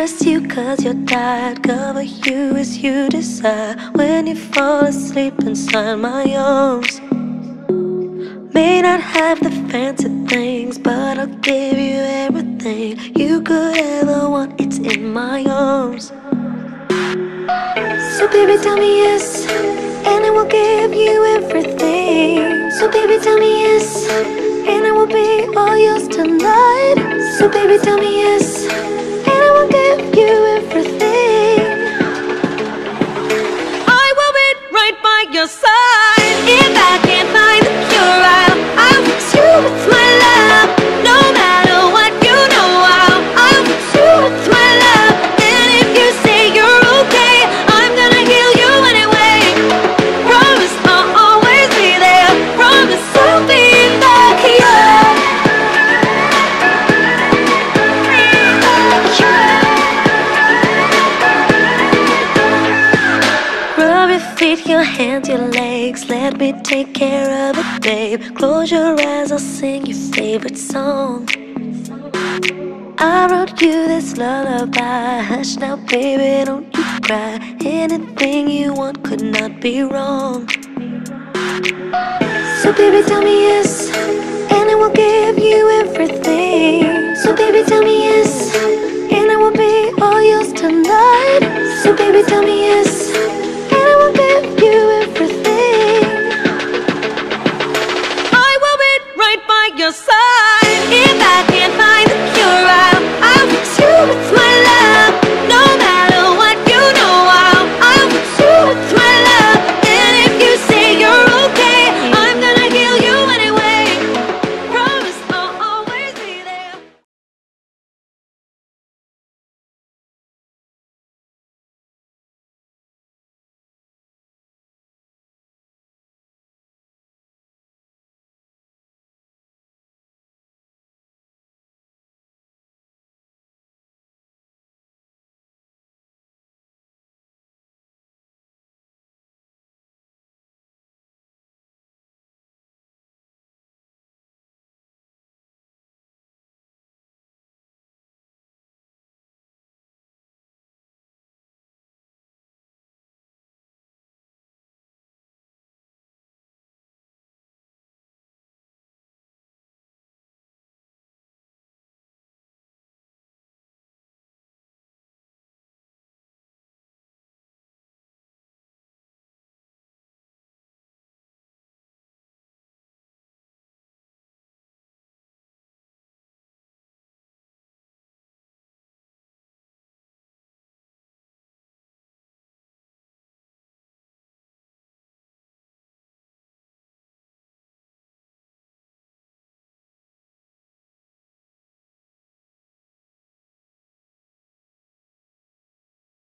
You cause your diet cover you as you desire. When you fall asleep inside my arms May not have the fancy things But I'll give you everything You could ever want. It's in my arms. So baby tell me yes And I will give you everything. So baby tell me yes And I will be all yours tonight. So baby tell me yes começar. Your your hands, your legs. Let me take care of it, babe. Close your eyes, I'll sing your favorite song. I wrote you this lullaby. Hush now, baby, don't you cry. Anything you want could not be wrong. So, baby, tell me yes, and I will give you everything.